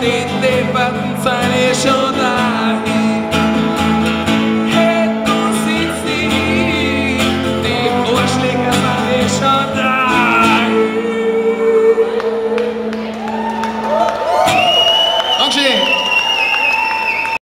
ti te va.